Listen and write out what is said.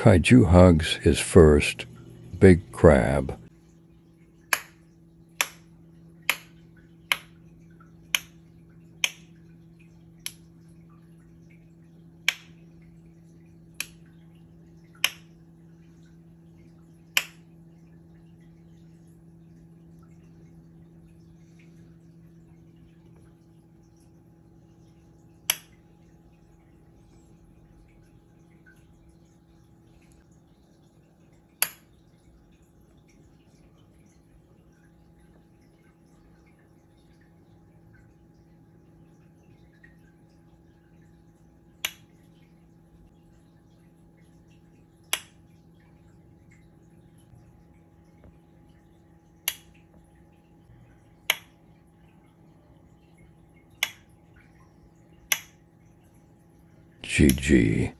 Kaiju hugs his first big crab. GG.